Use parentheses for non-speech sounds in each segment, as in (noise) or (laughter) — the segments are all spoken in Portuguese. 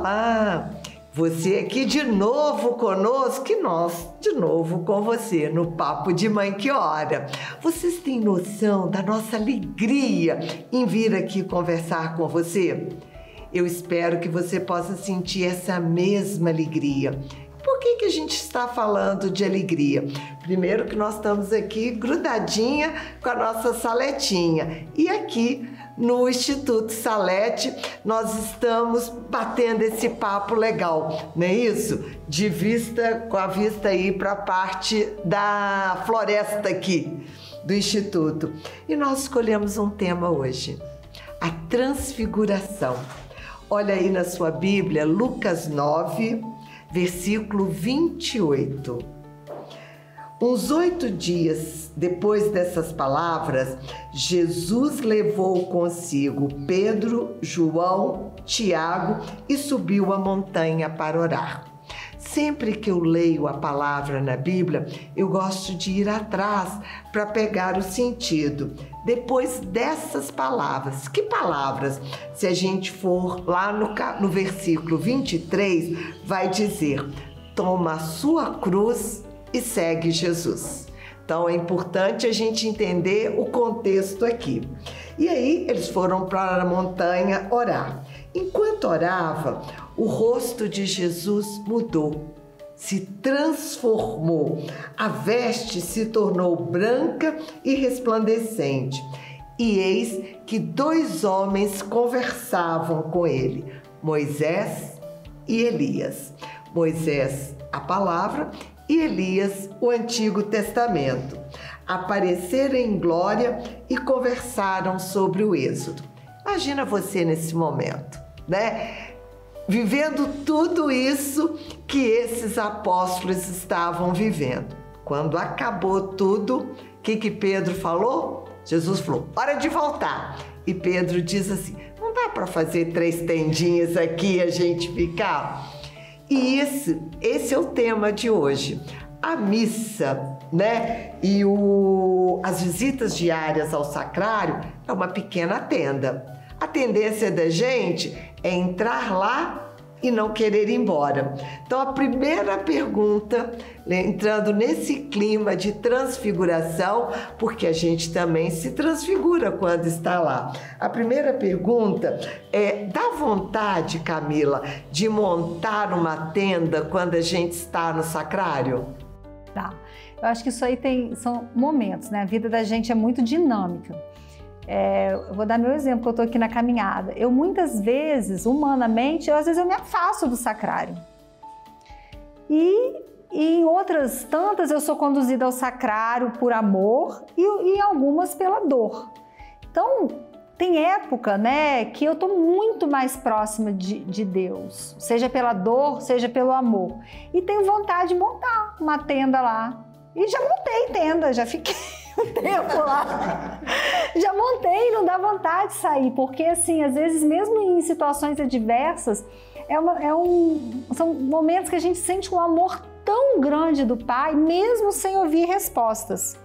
Olá! Você aqui de novo conosco e nós de novo com você no Papo de Mãe que Hora. Vocês têm noção da nossa alegria em vir aqui conversar com você? Eu espero que você possa sentir essa mesma alegria. Por que, que a gente está falando de alegria? Primeiro que nós estamos aqui grudadinha com a nossa saletinha. E aqui no Instituto Salete, nós estamos batendo esse papo legal, não é isso? De vista, com a vista aí para a parte da floresta aqui do Instituto. E nós escolhemos um tema hoje: a transfiguração. Olha aí na sua Bíblia, Lucas 9, versículo 28. Uns oito dias depois dessas palavras, Jesus levou consigo Pedro, João, Tiago e subiu a montanha para orar. Sempre que eu leio a palavra na Bíblia, eu gosto de ir atrás para pegar o sentido. Depois dessas palavras, que palavras? Se a gente for lá no, no versículo 23, vai dizer: Toma a sua cruz e segue Jesus. Então é importante a gente entender o contexto aqui. E aí eles foram para a montanha orar. Enquanto orava, o rosto de Jesus mudou, se transformou. A veste se tornou branca e resplandecente. E eis que dois homens conversavam com ele, Moisés e Elias. Moisés, a palavra, e Elias, o Antigo Testamento. Apareceram em glória e conversaram sobre o Êxodo. Imagina você nesse momento, né? Vivendo tudo isso que esses apóstolos estavam vivendo. Quando acabou tudo, o que, que Pedro falou? Jesus falou: hora de voltar. E Pedro diz assim: não dá para fazer três tendinhas aqui e a gente ficar? E esse, esse é o tema de hoje. A missa, né? E o, as visitas diárias ao sacrário é uma pequena tenda. A tendência da gente é entrar lá e não querer ir embora. Então, a primeira pergunta, né, entrando nesse clima de transfiguração, porque a gente também se transfigura quando está lá. A primeira pergunta é: dá vontade, Camila, de montar uma tenda quando a gente está no sacrário? Dá. Eu acho que isso aí tem, são momentos, né? A vida da gente é muito dinâmica. É, eu vou dar meu exemplo, que eu estou aqui na caminhada. Eu muitas vezes, humanamente, eu, às vezes eu me afasto do sacrário. E, e em outras tantas eu sou conduzida ao sacrário por amor e, e algumas pela dor. Então, tem época, né, que eu estou muito mais próxima de, de, Deus, seja pela dor, seja pelo amor. E tenho vontade de montar uma tenda lá. E já montei tenda, já fiquei um tempo lá. Já montei, não dá vontade de sair, porque assim, às vezes, mesmo em situações adversas, é, uma, é um, são momentos que a gente sente um amor tão grande do Pai, mesmo sem ouvir respostas.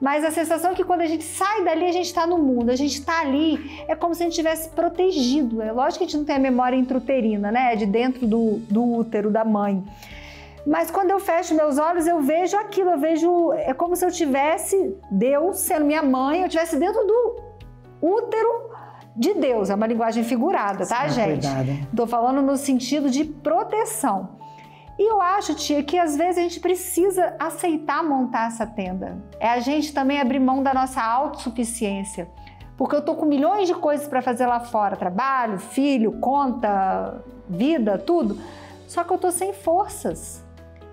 Mas a sensação é que quando a gente sai dali, a gente está no mundo, a gente está ali, é como se a gente tivesse protegido. É lógico que a gente não tem a memória intrauterina, né? De dentro do, do útero da mãe. Mas quando eu fecho meus olhos, eu vejo aquilo, eu vejo. É como se eu tivesse Deus sendo minha mãe, eu tivesse dentro do útero de Deus. É uma linguagem figurada, tá, Sim, gente? Estou falando no sentido de proteção. E eu acho, tia, que às vezes a gente precisa aceitar montar essa tenda. É a gente também abrir mão da nossa autossuficiência. Porque eu tô com milhões de coisas para fazer lá fora: trabalho, filho, conta, vida, tudo. Só que eu tô sem forças.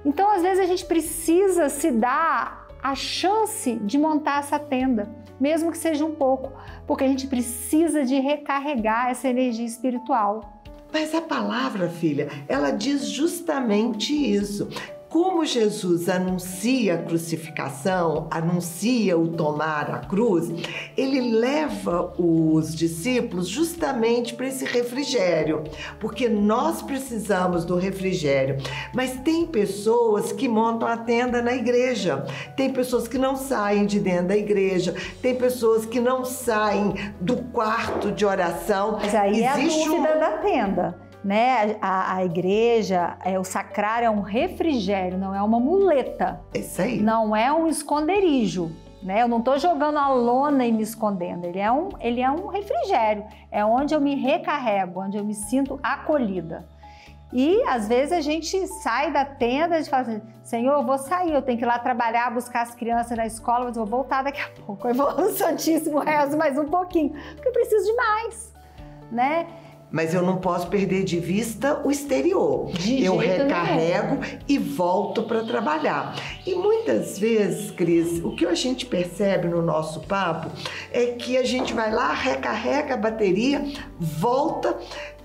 Então, às vezes, a gente precisa se dar a chance de montar essa tenda, mesmo que seja um pouco, porque a gente precisa de recarregar essa energia espiritual. Mas a palavra, filha, ela diz justamente isso como Jesus anuncia a crucificação, anuncia o tomar a cruz, ele leva os discípulos justamente para esse refrigério, porque nós precisamos do refrigério. Mas tem pessoas que montam a tenda na igreja, tem pessoas que não saem de dentro da igreja, tem pessoas que não saem do quarto de oração. Mas aí Existe é a dúvida da tenda né? A, a, igreja, é, o sacrário é um refrigério, não é uma muleta. É isso aí. Não é um esconderijo. Né? Eu não estou jogando a lona e me escondendo. Ele é, um, ele é um refrigério. É onde eu me recarrego, onde eu me sinto acolhida. E às vezes a gente sai da tenda e fala assim: Senhor, eu vou sair, eu tenho que ir lá trabalhar, buscar as crianças na escola, mas eu vou voltar daqui a pouco. Eu vou no Santíssimo Rezo mais um pouquinho, porque eu preciso de mais, né? Mas eu não posso perder de vista o exterior. De eu recarrego nenhum. e volto para trabalhar. E muitas vezes, Cris, o que a gente percebe no nosso papo é que a gente vai lá, recarrega a bateria, volta,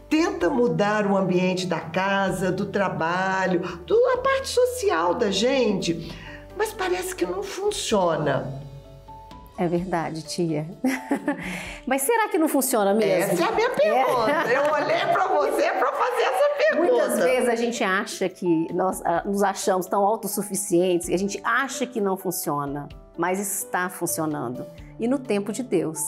tenta mudar o ambiente da casa, do trabalho, a parte social da gente, mas parece que não funciona. É verdade, tia. (laughs) Mas será que não funciona mesmo? Essa é a minha pergunta. É. Eu olhei para você para fazer essa pergunta. Muitas vezes a gente acha que nós uh, nos achamos tão autossuficientes que a gente acha que não funciona, mas está funcionando. E no tempo de Deus.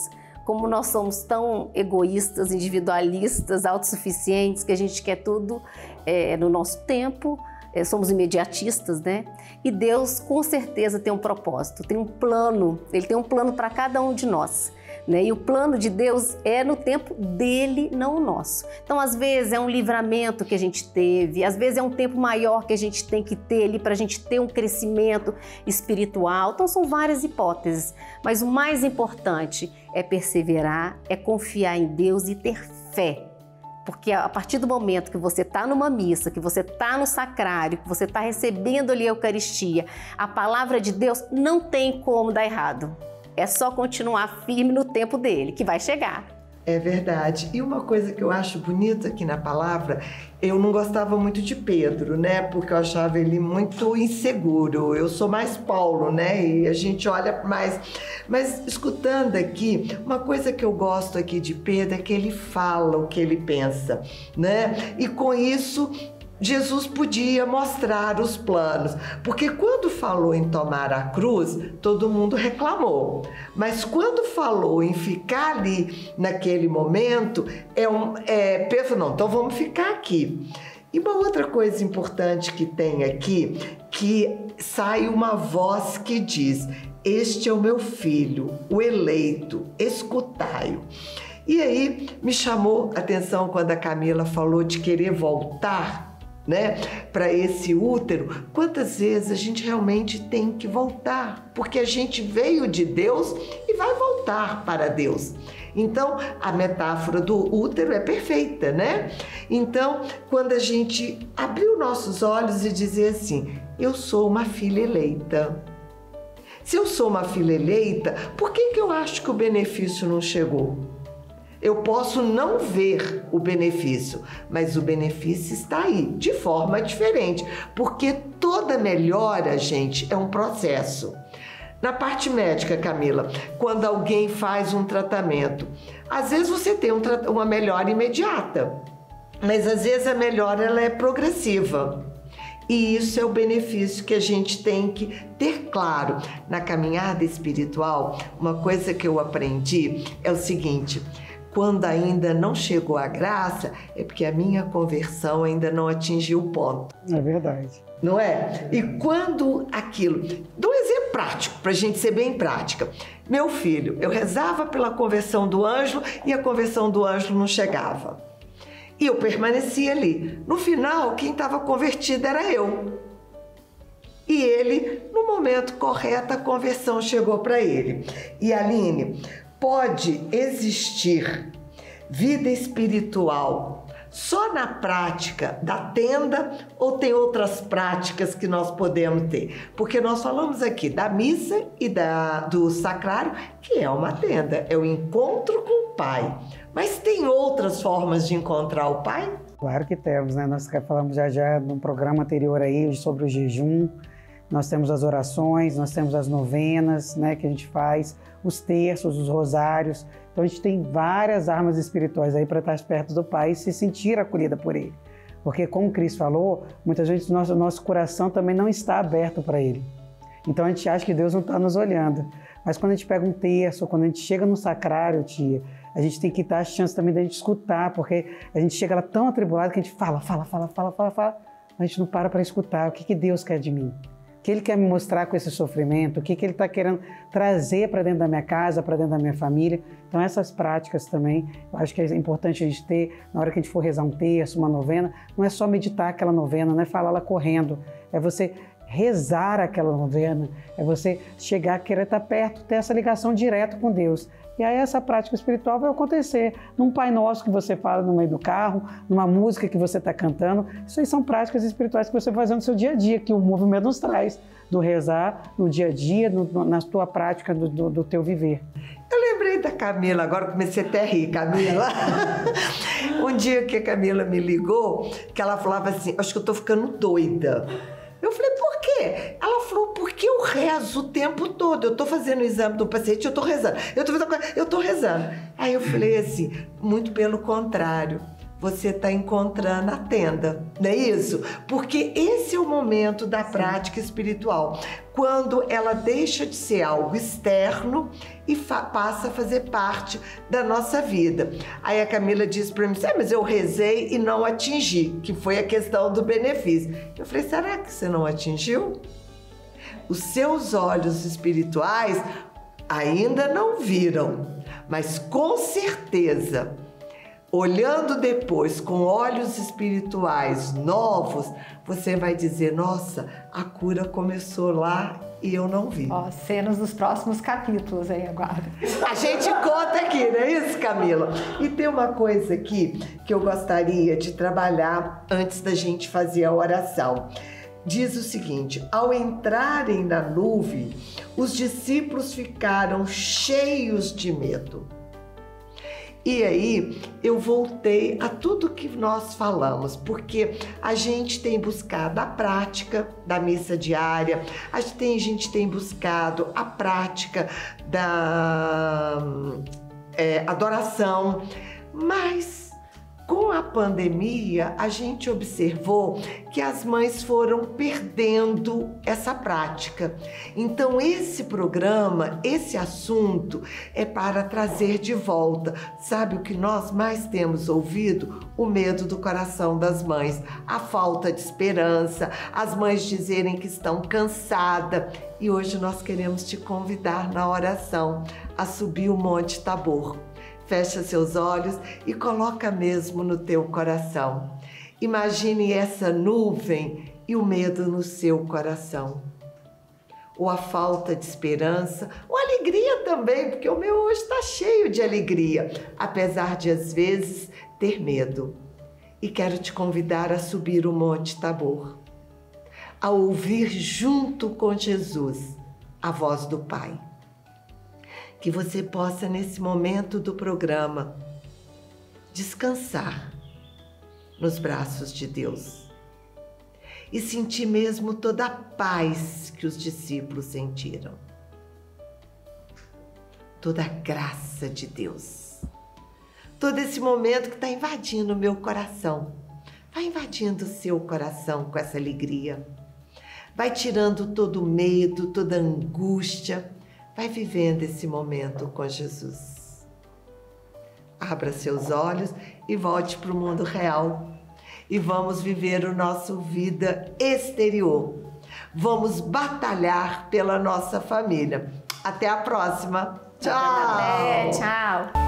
Como nós somos tão egoístas, individualistas, autossuficientes, que a gente quer tudo é, no nosso tempo, é, somos imediatistas, né? E Deus com certeza tem um propósito, tem um plano, Ele tem um plano para cada um de nós. Né? E o plano de Deus é no tempo dele, não o nosso. Então, às vezes, é um livramento que a gente teve, às vezes, é um tempo maior que a gente tem que ter ali para a gente ter um crescimento espiritual. Então, são várias hipóteses, mas o mais importante é perseverar, é confiar em Deus e ter fé porque a partir do momento que você está numa missa, que você está no sacrário, que você está recebendo ali a Eucaristia, a palavra de Deus não tem como dar errado. É só continuar firme no tempo dele, que vai chegar. É verdade. E uma coisa que eu acho bonita aqui na palavra, eu não gostava muito de Pedro, né? Porque eu achava ele muito inseguro. Eu sou mais Paulo, né? E a gente olha mais. Mas escutando aqui, uma coisa que eu gosto aqui de Pedro é que ele fala o que ele pensa, né? E com isso Jesus podia mostrar os planos, porque quando falou em tomar a cruz, todo mundo reclamou. Mas quando falou em ficar ali naquele momento, é um, é, pensa, não, então vamos ficar aqui. E uma outra coisa importante que tem aqui, que sai uma voz que diz: Este é o meu filho, o eleito, escutai-o. E aí me chamou a atenção quando a Camila falou de querer voltar né, para esse útero, quantas vezes a gente realmente tem que voltar, porque a gente veio de Deus e vai voltar para Deus. Então, a metáfora do útero é perfeita, né? Então, quando a gente abriu nossos olhos e dizer assim: eu sou uma filha eleita. Se eu sou uma filha eleita, por que, que eu acho que o benefício não chegou? Eu posso não ver o benefício, mas o benefício está aí, de forma diferente, porque toda melhora, gente, é um processo. Na parte médica, Camila, quando alguém faz um tratamento, às vezes você tem um uma melhora imediata, mas às vezes a melhora ela é progressiva. E isso é o benefício que a gente tem que ter claro. Na caminhada espiritual, uma coisa que eu aprendi é o seguinte: quando ainda não chegou a graça, é porque a minha conversão ainda não atingiu o ponto. É verdade. Não é? E quando aquilo. Dou um exemplo prático, para a gente ser bem prática. Meu filho, eu rezava pela conversão do anjo e a conversão do anjo não chegava. E eu permanecia ali. No final, quem estava convertido era eu. E ele, no momento correto, a conversão chegou para ele. E Aline, pode existir vida espiritual só na prática da tenda ou tem outras práticas que nós podemos ter? Porque nós falamos aqui da missa e da, do sacrário, que é uma tenda, é o encontro com o Pai. Mas tem outras formas de encontrar o Pai? Claro que temos, né? Nós falamos já já no programa anterior aí sobre o jejum, nós temos as orações, nós temos as novenas, né, que a gente faz, os terços, os rosários. Então a gente tem várias armas espirituais aí para estar perto do Pai e se sentir acolhida por Ele. Porque, como o Cris falou, muitas vezes nosso, nosso coração também não está aberto para Ele. Então a gente acha que Deus não está nos olhando. Mas quando a gente pega um terço, quando a gente chega no sacrário, tia, a gente tem que dar a chance também da gente escutar, porque a gente chega lá tão atribulado que a gente fala, fala, fala, fala, fala, fala, a gente não para para escutar o que, que Deus quer de mim que Ele quer me mostrar com esse sofrimento, o que, que Ele está querendo trazer para dentro da minha casa, para dentro da minha família. Então, essas práticas também, eu acho que é importante a gente ter, na hora que a gente for rezar um terço, uma novena, não é só meditar aquela novena, não é falar ela correndo, é você rezar aquela novena, é você chegar, querer estar perto, ter essa ligação direta com Deus. E aí essa prática espiritual vai acontecer num Pai Nosso que você fala no meio do carro, numa música que você está cantando. Isso aí são práticas espirituais que você vai fazer no seu dia a dia, que o movimento nos traz, do rezar no dia a dia, no, na tua prática do, do, do, teu viver. Eu lembrei da Camila, agora comecei até a rir, Camila. (laughs) um dia que a Camila me ligou, que ela falava assim, acho que eu estou ficando doida. Quê? Ela falou, porque eu rezo o tempo todo. Eu tô fazendo o exame do paciente, eu tô rezando. Eu tô fazendo eu tô rezando. Aí eu falei assim, muito pelo contrário você está encontrando a tenda, não é isso? Porque esse é o momento da prática espiritual, quando ela deixa de ser algo externo e passa a fazer parte da nossa vida. Aí a Camila disse para mim: ah, mas eu rezei e não atingi, que foi a questão do benefício. Eu falei: será que você não atingiu? Os seus olhos espirituais ainda não viram, mas com certeza olhando depois com olhos espirituais novos, você vai dizer: nossa, a cura começou lá e eu não vi. Ó, cenas dos próximos capítulos aí agora. A gente conta aqui, não é isso, Camila? E tem uma coisa aqui que eu gostaria de trabalhar antes da gente fazer a oração. Diz o seguinte: ao entrarem na nuvem, os discípulos ficaram cheios de medo. E aí eu voltei a tudo que nós falamos, porque a gente tem buscado a prática da missa diária, a gente tem, a gente tem buscado a prática da é, adoração, mas com a pandemia, a gente observou que as mães foram perdendo essa prática. Então, esse programa, esse assunto é para trazer de volta. Sabe o que nós mais temos ouvido? O medo do coração das mães, a falta de esperança, as mães dizerem que estão cansadas. E hoje nós queremos te convidar na oração a subir o Monte Tabor Fecha seus olhos e coloca mesmo no teu coração. Imagine essa nuvem e o medo no seu coração. Ou a falta de esperança, ou alegria também, porque o meu hoje está cheio de alegria, apesar de às vezes ter medo. E quero te convidar a subir o Monte Tabor, a ouvir junto com Jesus a voz do Pai que você possa, nesse momento do programa, descansar nos braços de Deus e sentir mesmo toda a paz que os discípulos sentiram, toda a graça de Deus, todo esse momento que está invadindo o meu coração. Vai invadindo o seu coração com essa alegria. Vai tirando todo o medo, toda a angústia Vai vivendo esse momento com Jesus. Abra seus olhos e volte para o mundo real. E vamos viver o nosso vida exterior. Vamos batalhar pela nossa família. Até a próxima. Tchau. Tchau.